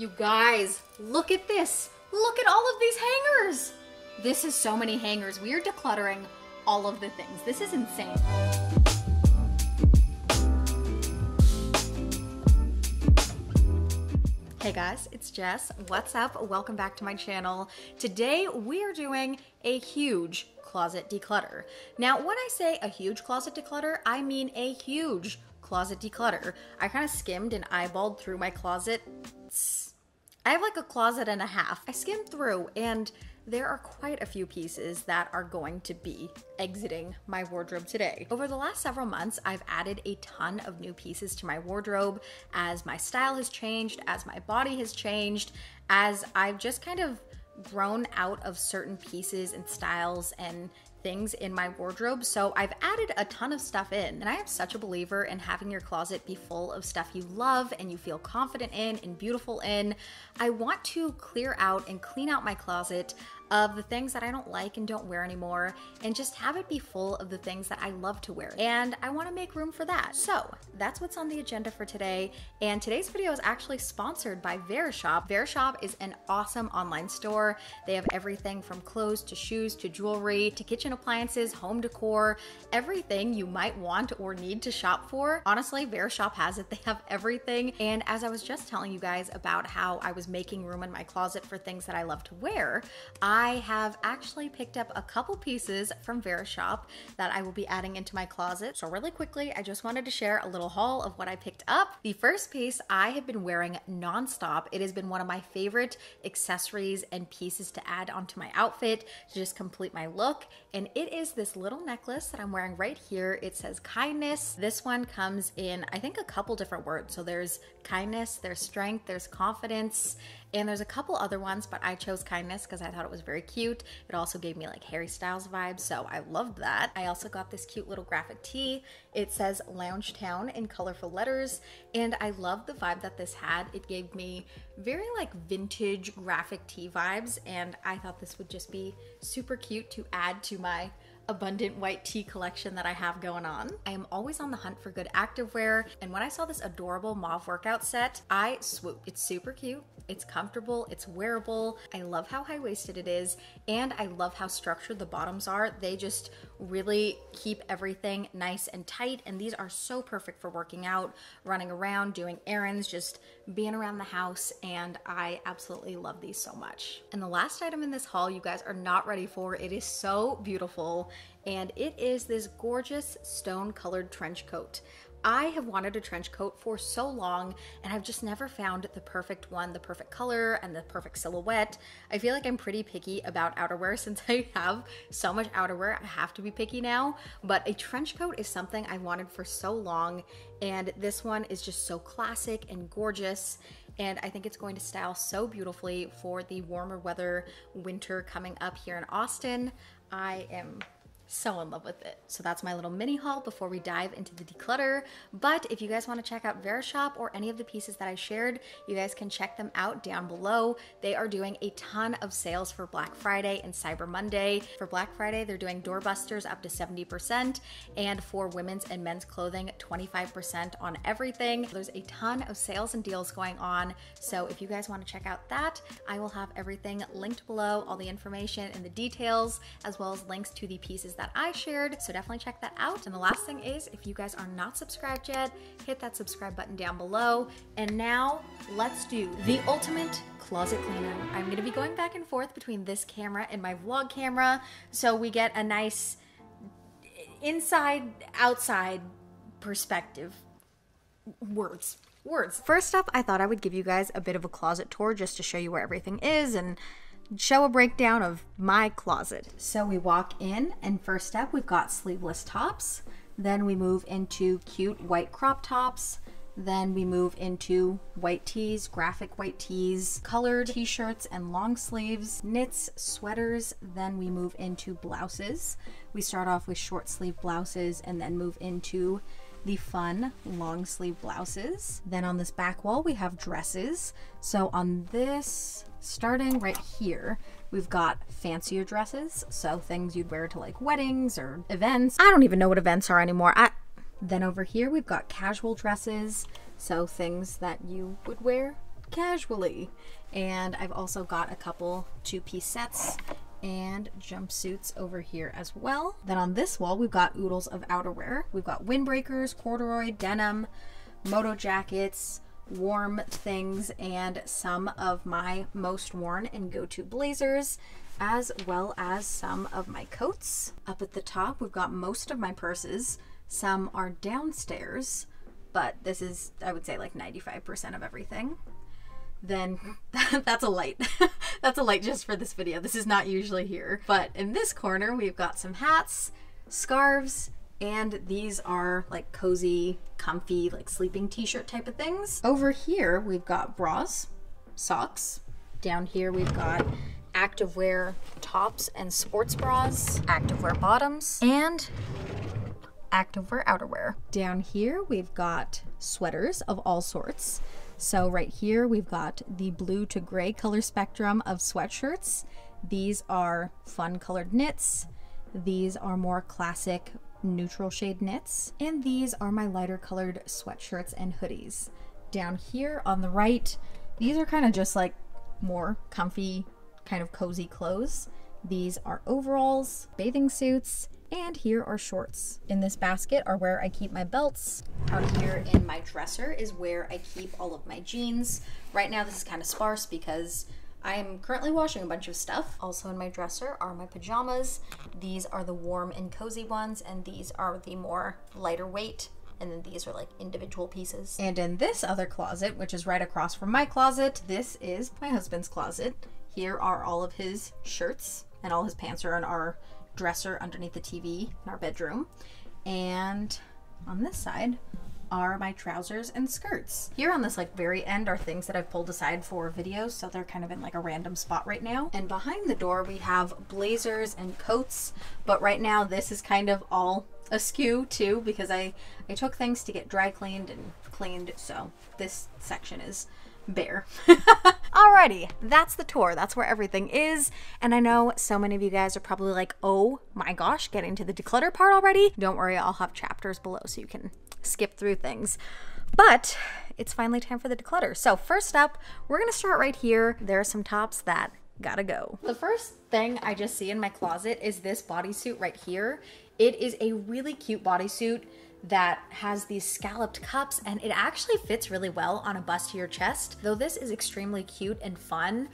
You guys, look at this. Look at all of these hangers. This is so many hangers. We are decluttering all of the things. This is insane. Hey guys, it's Jess. What's up? Welcome back to my channel. Today we are doing a huge closet declutter. Now, when I say a huge closet declutter, I mean a huge closet declutter. I kind of skimmed and eyeballed through my closet. I have like a closet and a half. I skimmed through and there are quite a few pieces that are going to be exiting my wardrobe today. Over the last several months, I've added a ton of new pieces to my wardrobe as my style has changed, as my body has changed, as I've just kind of grown out of certain pieces and styles and things in my wardrobe. So I've added a ton of stuff in. And I am such a believer in having your closet be full of stuff you love and you feel confident in and beautiful in. I want to clear out and clean out my closet of the things that I don't like and don't wear anymore, and just have it be full of the things that I love to wear. And I wanna make room for that. So that's what's on the agenda for today. And today's video is actually sponsored by Verishop. Verishop is an awesome online store. They have everything from clothes to shoes to jewelry to kitchen appliances, home decor, everything you might want or need to shop for. Honestly, Verishop has it. They have everything. And as I was just telling you guys about how I was making room in my closet for things that I love to wear, I I have actually picked up a couple pieces from Verishop that I will be adding into my closet. So really quickly, I just wanted to share a little haul of what I picked up. The first piece I have been wearing nonstop. It has been one of my favorite accessories and pieces to add onto my outfit to just complete my look. And it is this little necklace that I'm wearing right here. It says kindness. This one comes in, I think, a couple different words. So there's kindness, there's strength, there's confidence, and there's a couple other ones, but I chose kindness because I thought it was very cute. It also gave me like Harry Styles vibes, so I loved that. I also got this cute little graphic tee. It says Lounge Town in colorful letters, and I love the vibe that this had. It gave me very like vintage graphic tee vibes, and I thought this would just be super cute to add to my abundant white tee collection that I have going on. I am always on the hunt for good activewear, and when I saw this adorable mauve workout set, I swooped. It's super cute. It's comfortable, it's wearable. I love how high waisted it is, and I love how structured the bottoms are. They just really keep everything nice and tight, and these are so perfect for working out, running around, doing errands, just being around the house, and I absolutely love these so much. And the last item in this haul you guys are not ready for, it is so beautiful, and it is this gorgeous stone colored trench coat. I have wanted a trench coat for so long and I've just never found the perfect one, the perfect color and the perfect silhouette. I feel like I'm pretty picky about outerwear since I have so much outerwear. I have to be picky now, but a trench coat is something I wanted for so long and this one is just so classic and gorgeous and I think it's going to style so beautifully for the warmer weather winter coming up here in Austin. I am so in love with it. So that's my little mini haul before we dive into the declutter. But if you guys want to check out Verishop or any of the pieces that I shared, you guys can check them out down below. They are doing a ton of sales for Black Friday and Cyber Monday. For Black Friday, they're doing doorbusters up to 70%, and for women's and men's clothing, 25% on everything. There's a ton of sales and deals going on. So if you guys want to check out that, I will have everything linked below, all the information and the details, as well as links to the pieces that I shared. So definitely check that out. And the last thing is, if you guys are not subscribed yet, hit that subscribe button down below. And now let's do the ultimate closet cleaner. I'm gonna be going back and forth between this camera and my vlog camera. So we get a nice inside, outside perspective. Words words. First up, I thought I would give you guys a bit of a closet tour just to show you where everything is and show a breakdown of my closet. So we walk in and first up we've got sleeveless tops. Then we move into cute white crop tops. Then we move into white tees, graphic white tees, colored t-shirts and long sleeves, knits, sweaters. Then we move into blouses. We start off with short sleeve blouses and then move into the fun long sleeve blouses. Then on this back wall, we have dresses. So on this, starting right here, we've got fancier dresses. So things you'd wear to like weddings or events. I don't even know what events are anymore. I, then over here, we've got casual dresses. So things that you would wear casually. And I've also got a couple two-piece sets and jumpsuits over here as well. Then on this wall, we've got oodles of outerwear. We've got windbreakers, corduroy, denim, moto jackets, warm things, and some of my most worn and go-to blazers, as well as some of my coats. Up at the top, we've got most of my purses. Some are downstairs, but this is, I would say, like 95% of everything then that's a light. that's a light just for this video. This is not usually here. But in this corner, we've got some hats, scarves, and these are like cozy, comfy, like sleeping t-shirt type of things. Over here, we've got bras, socks. Down here, we've got activewear tops and sports bras, activewear bottoms, and activewear outerwear. Down here, we've got sweaters of all sorts. So right here, we've got the blue to gray color spectrum of sweatshirts. These are fun colored knits. These are more classic neutral shade knits. And these are my lighter colored sweatshirts and hoodies. Down here on the right, these are kind of just like more comfy, kind of cozy clothes. These are overalls, bathing suits, and here are shorts. In this basket are where I keep my belts. Out here in my dresser is where I keep all of my jeans. Right now this is kind of sparse because I'm currently washing a bunch of stuff. Also in my dresser are my pajamas. These are the warm and cozy ones and these are the more lighter weight and then these are like individual pieces. And in this other closet, which is right across from my closet, this is my husband's closet. Here are all of his shirts and all his pants are in our dresser underneath the TV in our bedroom. And on this side are my trousers and skirts. Here on this like very end are things that I've pulled aside for videos, so they're kind of in like a random spot right now. And behind the door we have blazers and coats, but right now this is kind of all askew too because I, I took things to get dry cleaned and cleaned, so this section is bare. Alrighty, that's the tour. That's where everything is. And I know so many of you guys are probably like, oh my gosh, getting to the declutter part already. Don't worry, I'll have chapters below so you can skip through things. But it's finally time for the declutter. So first up, we're gonna start right here. There are some tops that gotta go. The first thing I just see in my closet is this bodysuit right here. It is a really cute bodysuit that has these scalloped cups and it actually fits really well on a bustier chest. Though this is extremely cute and fun,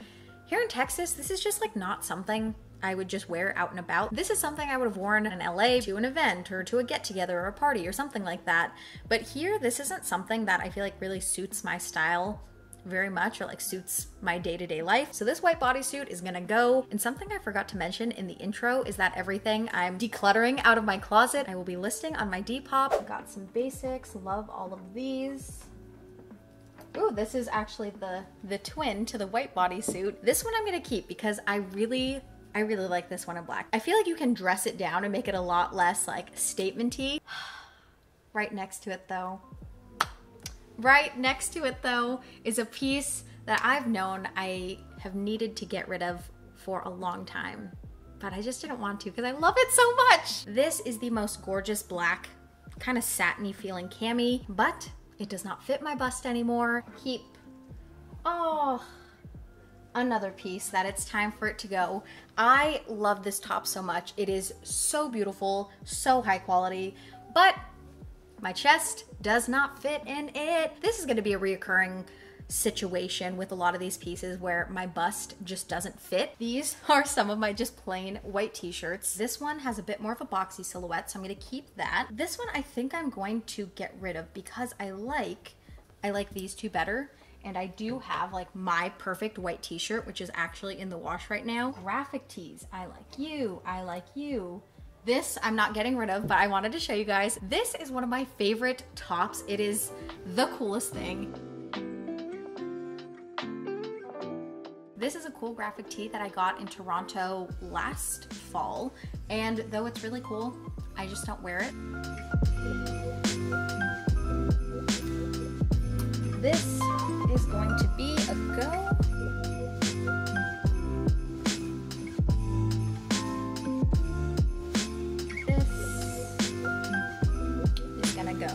here in Texas, this is just like not something I would just wear out and about. This is something I would have worn in LA to an event or to a get together or a party or something like that. But here, this isn't something that I feel like really suits my style very much or like suits my day-to-day life. So this white bodysuit is gonna go. And something I forgot to mention in the intro is that everything I'm decluttering out of my closet, I will be listing on my Depop. i Got some basics, love all of these. Ooh, this is actually the, the twin to the white bodysuit. This one I'm gonna keep because I really I really like this one in black. I feel like you can dress it down and make it a lot less like statementy. right next to it though, Right next to it though is a piece that I've known I have needed to get rid of for a long time, but I just didn't want to because I love it so much. This is the most gorgeous black, kind of satiny feeling cami, but it does not fit my bust anymore. Keep, oh, another piece that it's time for it to go. I love this top so much. It is so beautiful, so high quality, but my chest does not fit in it. This is gonna be a reoccurring situation with a lot of these pieces where my bust just doesn't fit. These are some of my just plain white t-shirts. This one has a bit more of a boxy silhouette, so I'm gonna keep that. This one I think I'm going to get rid of because I like, I like these two better. And I do have like my perfect white t-shirt, which is actually in the wash right now. Graphic tees, I like you, I like you. This I'm not getting rid of, but I wanted to show you guys. This is one of my favorite tops. It is the coolest thing. This is a cool graphic tee that I got in Toronto last fall. And though it's really cool, I just don't wear it. This is going to be a go. This is gonna go.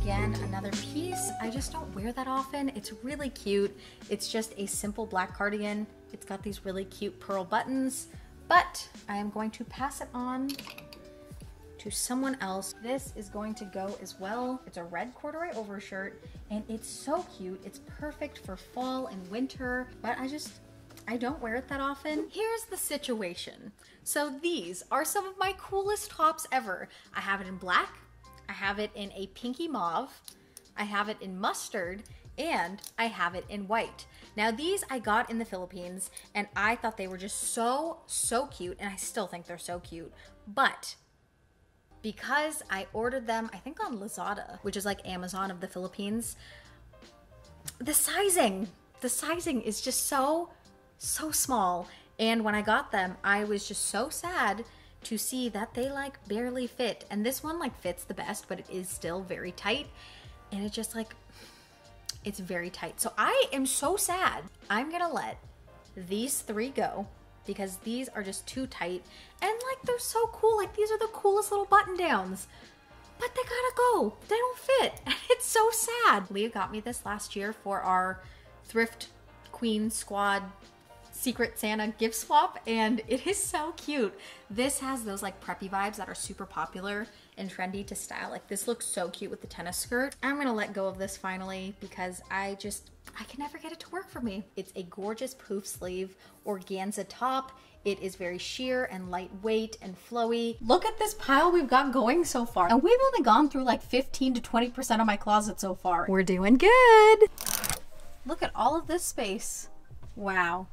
Again, another piece I just don't wear that often. It's really cute. It's just a simple black cardigan. It's got these really cute pearl buttons, but I am going to pass it on to someone else. This is going to go as well. It's a red corduroy overshirt and it's so cute. It's perfect for fall and winter, but I just, I don't wear it that often. Here's the situation. So these are some of my coolest tops ever. I have it in black, I have it in a pinky mauve, I have it in mustard, and I have it in white. Now these I got in the Philippines and I thought they were just so, so cute and I still think they're so cute. But because I ordered them, I think on Lazada, which is like Amazon of the Philippines, the sizing, the sizing is just so, so small. And when I got them, I was just so sad to see that they like barely fit. And this one like fits the best, but it is still very tight. And it just like, it's very tight. So I am so sad. I'm gonna let these three go because these are just too tight. And like they're so cool. Like these are the coolest little button downs. But they gotta go. They don't fit. It's so sad. Leah got me this last year for our thrift queen squad secret santa gift swap and it is so cute. This has those like preppy vibes that are super popular and trendy to style. Like this looks so cute with the tennis skirt. I'm gonna let go of this finally because i just I can never get it to work for me. It's a gorgeous poof sleeve organza top. It is very sheer and lightweight and flowy. Look at this pile we've got going so far. And we've only gone through like 15 to 20% of my closet so far. We're doing good. Look at all of this space. Wow.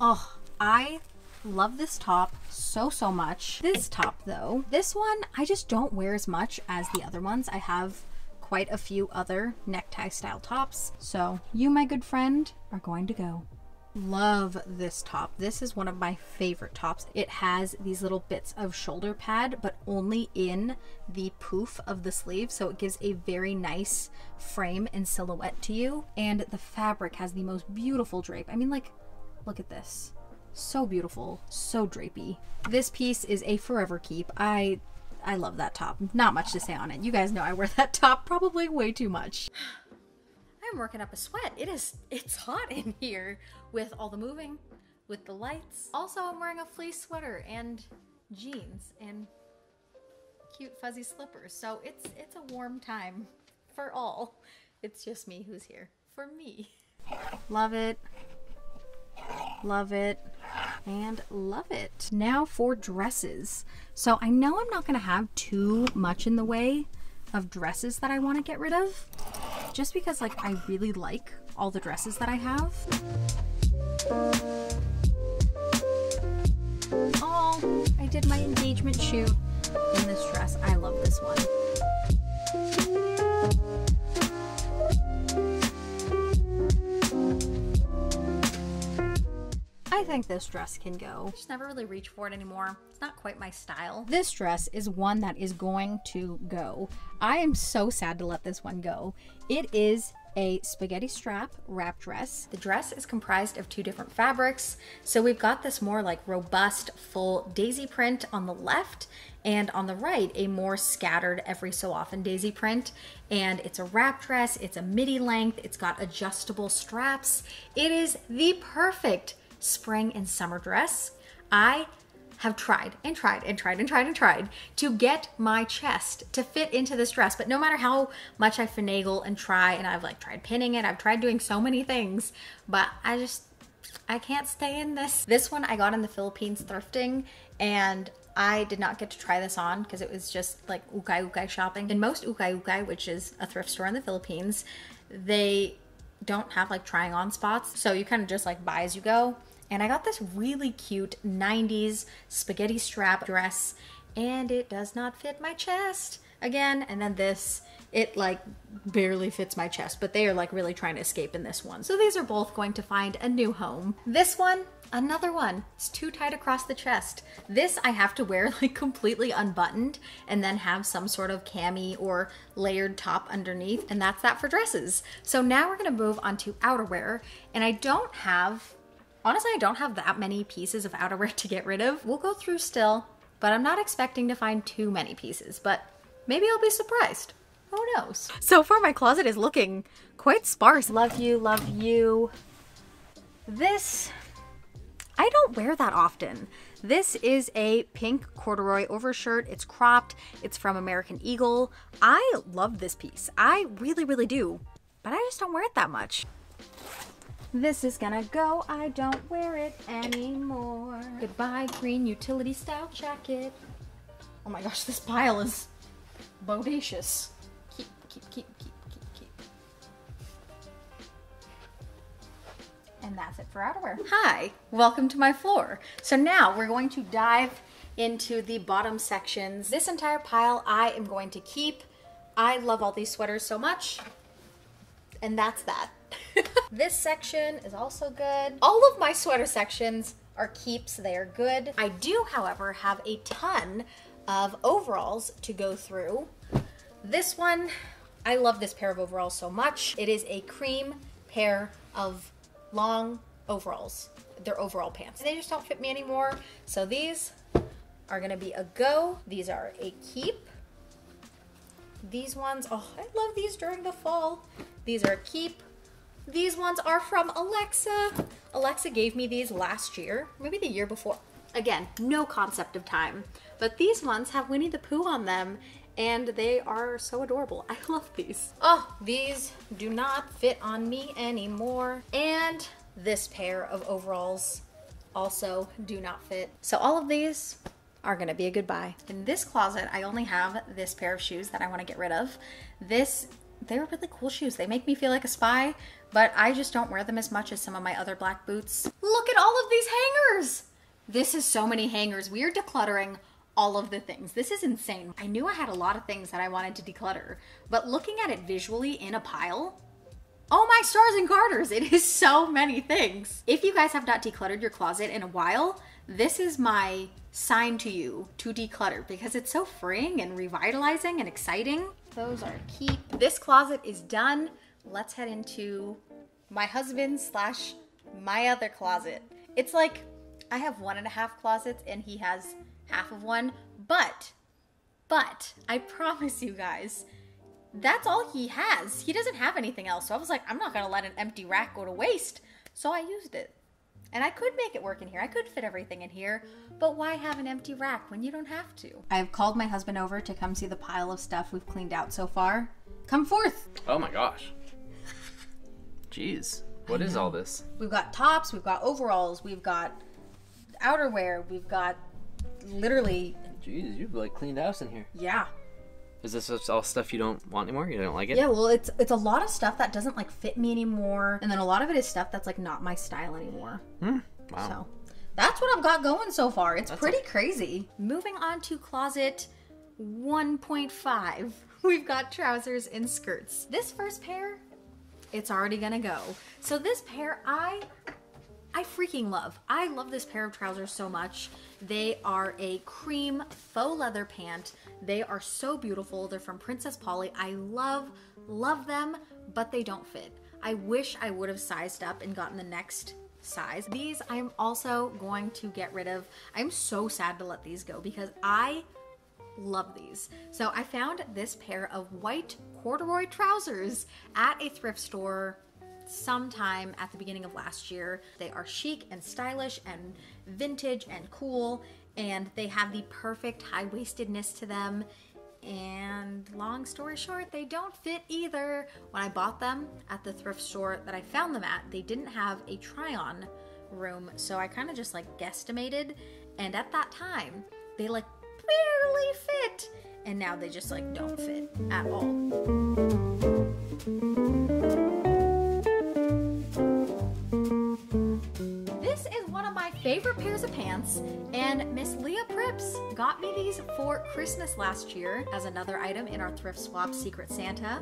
Oh, I love this top so, so much. This top though, this one I just don't wear as much as the other ones. I have quite a few other necktie style tops. So you, my good friend, are going to go. Love this top. This is one of my favorite tops. It has these little bits of shoulder pad, but only in the poof of the sleeve. So it gives a very nice frame and silhouette to you. And the fabric has the most beautiful drape. I mean, like, look at this. So beautiful, so drapey. This piece is a forever keep. I I love that top. Not much to say on it. You guys know I wear that top probably way too much. I'm working up a sweat. It is, it's hot in here with all the moving, with the lights. Also, I'm wearing a fleece sweater and jeans and cute fuzzy slippers. So it's, it's a warm time for all. It's just me who's here. For me. Love it. Love it and love it. Now for dresses. So I know I'm not going to have too much in the way of dresses that I want to get rid of just because like I really like all the dresses that I have. Oh, I did my engagement shoot in this dress. I love this one. I think this dress can go. Just never really reach for it anymore. It's not quite my style. This dress is one that is going to go. I am so sad to let this one go. It is a spaghetti strap wrap dress. The dress is comprised of two different fabrics. So we've got this more like robust full daisy print on the left and on the right a more scattered every so often daisy print and it's a wrap dress it's a midi length it's got adjustable straps it is the perfect spring and summer dress, I have tried and tried and tried and tried and tried to get my chest to fit into this dress. But no matter how much I finagle and try, and I've like tried pinning it, I've tried doing so many things, but I just, I can't stay in this. This one I got in the Philippines thrifting and I did not get to try this on because it was just like ukay ukay shopping. In most ukay ukay, which is a thrift store in the Philippines, they don't have like trying on spots. So you kind of just like buy as you go and I got this really cute 90s spaghetti strap dress and it does not fit my chest again. And then this, it like barely fits my chest, but they are like really trying to escape in this one. So these are both going to find a new home. This one, another one. It's too tight across the chest. This I have to wear like completely unbuttoned and then have some sort of cami or layered top underneath. And that's that for dresses. So now we're gonna move on to outerwear. And I don't have Honestly, I don't have that many pieces of outerwear to get rid of. We'll go through still, but I'm not expecting to find too many pieces, but maybe I'll be surprised. Who knows? So far my closet is looking quite sparse. Love you, love you. This, I don't wear that often. This is a pink corduroy overshirt. It's cropped. It's from American Eagle. I love this piece. I really, really do. But I just don't wear it that much. This is gonna go. I don't wear it anymore. Goodbye, green utility style jacket. Oh my gosh, this pile is bodacious. Keep, keep, keep, keep, keep, keep. And that's it for outerwear. Hi, welcome to my floor. So now we're going to dive into the bottom sections. This entire pile I am going to keep. I love all these sweaters so much. And that's that. this section is also good. All of my sweater sections are keeps, they are good. I do, however, have a ton of overalls to go through. This one, I love this pair of overalls so much. It is a cream pair of long overalls. They're overall pants. They just don't fit me anymore. So these are gonna be a go. These are a keep. These ones, oh, I love these during the fall. These are a keep. These ones are from Alexa. Alexa gave me these last year, maybe the year before. Again, no concept of time. But these ones have Winnie the Pooh on them and they are so adorable. I love these. Oh, these do not fit on me anymore. And this pair of overalls also do not fit. So all of these are gonna be a goodbye. In this closet, I only have this pair of shoes that I wanna get rid of. This, they're really cool shoes. They make me feel like a spy, but I just don't wear them as much as some of my other black boots. Look at all of these hangers! This is so many hangers. We are decluttering all of the things. This is insane. I knew I had a lot of things that I wanted to declutter, but looking at it visually in a pile, oh my stars and garters, it is so many things. If you guys have not decluttered your closet in a while, this is my sign to you to declutter because it's so freeing and revitalizing and exciting. Those are keep. This closet is done. Let's head into my husband slash my other closet. It's like I have one and a half closets and he has half of one, but, but, I promise you guys, that's all he has. He doesn't have anything else. So I was like, I'm not gonna let an empty rack go to waste. So I used it. And I could make it work in here. I could fit everything in here, but why have an empty rack when you don't have to? I've called my husband over to come see the pile of stuff we've cleaned out so far. Come forth. Oh my gosh. Jeez. What is all this? We've got tops, we've got overalls, we've got outerwear, we've got literally, Jeez, you've like cleaned house in here. yeah. Is this just all stuff you don't want anymore? You don't like it? Yeah, well, it's it's a lot of stuff that doesn't like fit me anymore, and then a lot of it is stuff that's like not my style anymore. Hmm. Wow. So that's what I've got going so far. It's pretty crazy. Moving on to closet 1.5, we've got trousers and skirts. This first pair, it's already gonna go. So this pair, I I freaking love. I love this pair of trousers so much. They are a cream faux leather pant. They are so beautiful. They're from Princess Polly. I love, love them, but they don't fit. I wish I would have sized up and gotten the next size. These I'm also going to get rid of. I'm so sad to let these go because I love these. So I found this pair of white corduroy trousers at a thrift store sometime at the beginning of last year. They are chic and stylish and vintage and cool, and they have the perfect high waistedness to them. And long story short, they don't fit either. When I bought them at the thrift store that I found them at, they didn't have a try on room, so I kind of just like guesstimated. And at that time, they like barely fit. And now they just like don't fit at all. This is one of my favorite pairs of pants, and Miss Leah Prips got me these for Christmas last year as another item in our thrift swap Secret Santa,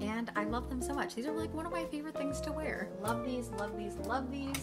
and I love them so much. These are like one of my favorite things to wear. Love these, love these, love these.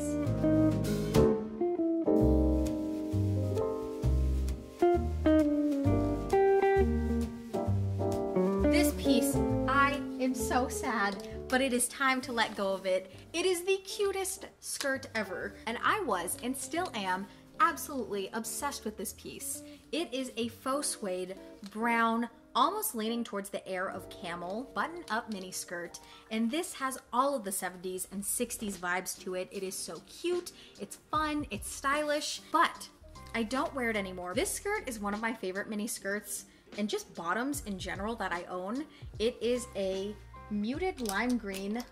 But it is time to let go of it. It is the cutest skirt ever, and I was and still am absolutely obsessed with this piece. It is a faux suede brown almost leaning towards the air of camel, button up mini skirt. And this has all of the 70s and 60s vibes to it. It is so cute, it's fun, it's stylish, but I don't wear it anymore. This skirt is one of my favorite mini skirts and just bottoms in general that I own. It is a muted lime green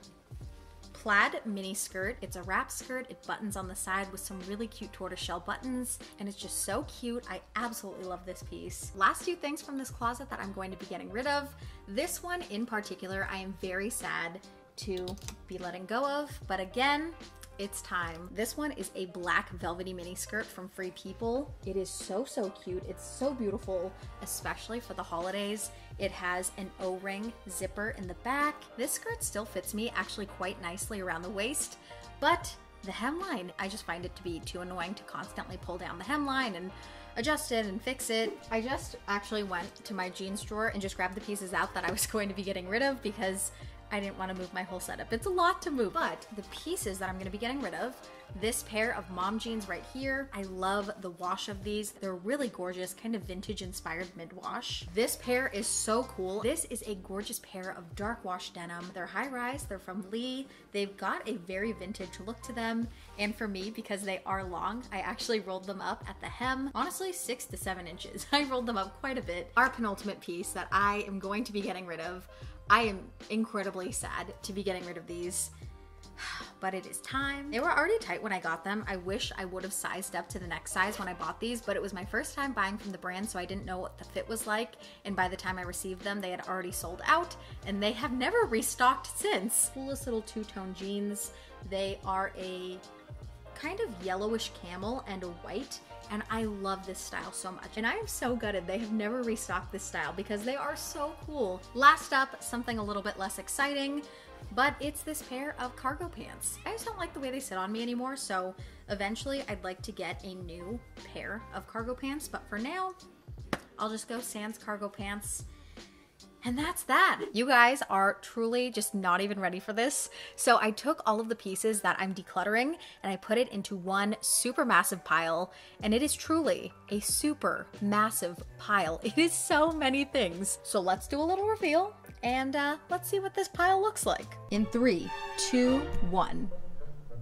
plaid mini skirt. It's a wrap skirt. It buttons on the side with some really cute tortoiseshell buttons, and it's just so cute. I absolutely love this piece. Last two things from this closet that I'm going to be getting rid of. This one in particular, I am very sad to be letting go of, but again, it's time. This one is a black velvety mini skirt from Free People. It is so, so cute. It's so beautiful, especially for the holidays. It has an O-ring zipper in the back. This skirt still fits me actually quite nicely around the waist, but the hemline, I just find it to be too annoying to constantly pull down the hemline and adjust it and fix it. I just actually went to my jeans drawer and just grabbed the pieces out that I was going to be getting rid of because I didn't want to move my whole setup. It's a lot to move, but the pieces that I'm going to be getting rid of, this pair of mom jeans right here, I love the wash of these. They're really gorgeous, kind of vintage inspired mid-wash. This pair is so cool. This is a gorgeous pair of dark wash denim. They're high rise, they're from Lee. They've got a very vintage look to them. And for me, because they are long, I actually rolled them up at the hem, honestly six to seven inches. I rolled them up quite a bit. Our penultimate piece that I am going to be getting rid of I am incredibly sad to be getting rid of these, but it is time. They were already tight when I got them. I wish I would have sized up to the next size when I bought these, but it was my first time buying from the brand, so I didn't know what the fit was like. And by the time I received them, they had already sold out, and they have never restocked since. Coolest little two-tone jeans. They are a kind of yellowish camel and a white and I love this style so much. And I am so gutted they have never restocked this style because they are so cool. Last up, something a little bit less exciting, but it's this pair of cargo pants. I just don't like the way they sit on me anymore, so eventually I'd like to get a new pair of cargo pants, but for now, I'll just go sans cargo pants and that's that. You guys are truly just not even ready for this. So I took all of the pieces that I'm decluttering and I put it into one super massive pile. And it is truly a super massive pile. It is so many things. So let's do a little reveal and uh, let's see what this pile looks like. In three, two, one.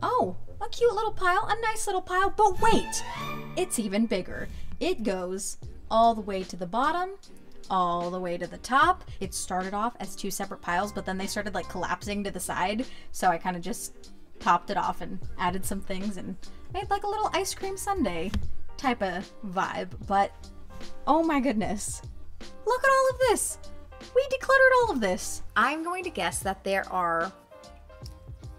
Oh, a cute little pile, a nice little pile, but wait, it's even bigger. It goes all the way to the bottom all the way to the top. It started off as two separate piles, but then they started like collapsing to the side. So I kind of just topped it off and added some things and made like a little ice cream sundae type of vibe. But oh my goodness, look at all of this. We decluttered all of this. I'm going to guess that there are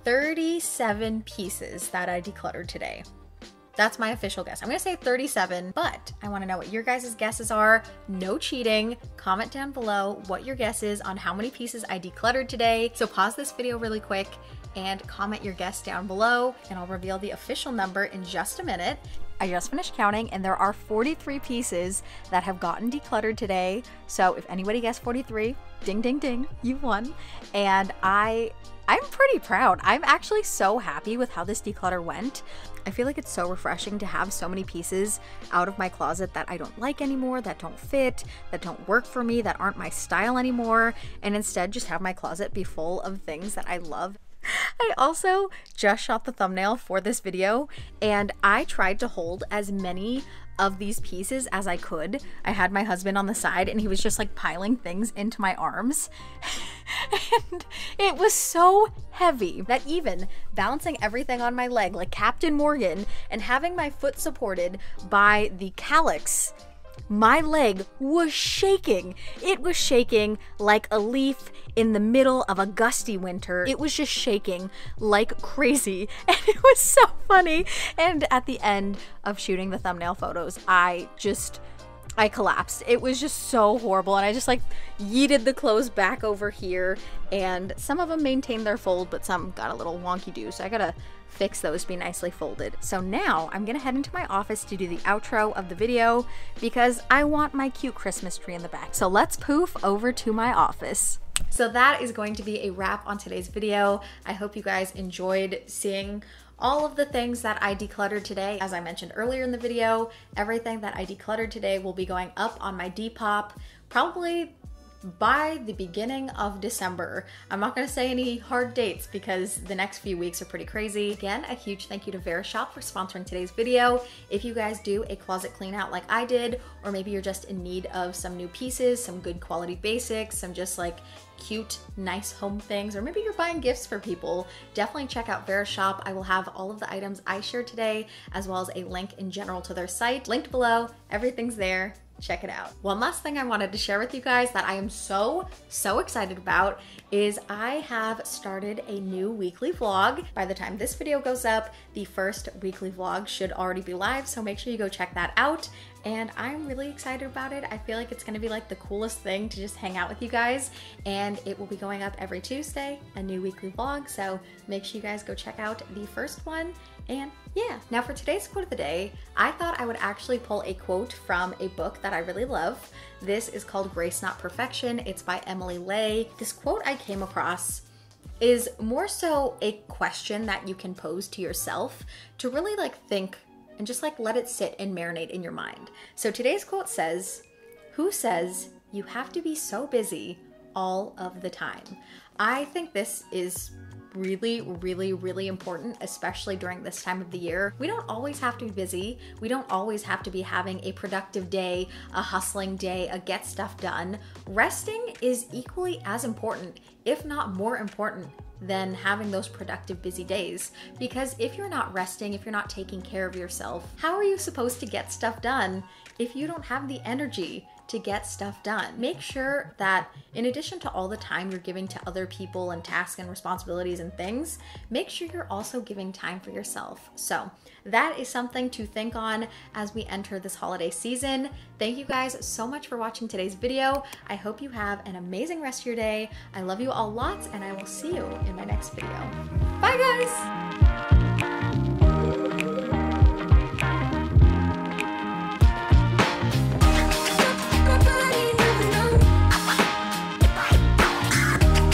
37 pieces that I decluttered today. That's my official guess. I'm gonna say 37, but I wanna know what your guys' guesses are. No cheating. Comment down below what your guess is on how many pieces I decluttered today. So pause this video really quick and comment your guess down below, and I'll reveal the official number in just a minute. I just finished counting, and there are 43 pieces that have gotten decluttered today. So if anybody guessed 43, ding, ding, ding, you won. And I I'm pretty proud. I'm actually so happy with how this declutter went. I feel like it's so refreshing to have so many pieces out of my closet that I don't like anymore, that don't fit, that don't work for me, that aren't my style anymore, and instead just have my closet be full of things that I love I also just shot the thumbnail for this video and I tried to hold as many of these pieces as I could. I had my husband on the side and he was just like piling things into my arms. and it was so heavy that even balancing everything on my leg like Captain Morgan and having my foot supported by the calyx my leg was shaking. It was shaking like a leaf in the middle of a gusty winter. It was just shaking like crazy. And it was so funny. And at the end of shooting the thumbnail photos, I just. I collapsed. It was just so horrible. And I just like yeeted the clothes back over here. And some of them maintained their fold, but some got a little wonky do. So I gotta fix those be nicely folded. So now I'm gonna head into my office to do the outro of the video because I want my cute Christmas tree in the back. So let's poof over to my office. So that is going to be a wrap on today's video. I hope you guys enjoyed seeing all of the things that I decluttered today. As I mentioned earlier in the video, everything that I decluttered today will be going up on my Depop probably by the beginning of December. I'm not gonna say any hard dates because the next few weeks are pretty crazy. Again, a huge thank you to Verishop for sponsoring today's video. If you guys do a closet clean out like I did, or maybe you're just in need of some new pieces, some good quality basics, some just like cute, nice home things, or maybe you're buying gifts for people, definitely check out Verishop. I will have all of the items I shared today, as well as a link in general to their site, linked below. Everything's there check it out. One last thing I wanted to share with you guys that I am so, so excited about is I have started a new weekly vlog. By the time this video goes up, the first weekly vlog should already be live, so make sure you go check that out. And I'm really excited about it. I feel like it's gonna be like the coolest thing to just hang out with you guys. And it will be going up every Tuesday, a new weekly vlog. So make sure you guys go check out the first one and yeah, now for today's quote of the day, I thought I would actually pull a quote from a book that I really love. This is called Grace Not Perfection. It's by Emily Ley. This quote I came across is more so a question that you can pose to yourself to really like think and just like let it sit and marinate in your mind. So today's quote says, Who says you have to be so busy all of the time? I think this is really, really, really important, especially during this time of the year. We don't always have to be busy. We don't always have to be having a productive day, a hustling day, a get stuff done. Resting is equally as important, if not more important than having those productive busy days. Because if you're not resting, if you're not taking care of yourself, how are you supposed to get stuff done if you don't have the energy to get stuff done. Make sure that in addition to all the time you're giving to other people and tasks and responsibilities and things, make sure you're also giving time for yourself. So, that is something to think on as we enter this holiday season. Thank you guys so much for watching today's video. I hope you have an amazing rest of your day. I love you all lots, and I will see you in my next video. Bye, guys!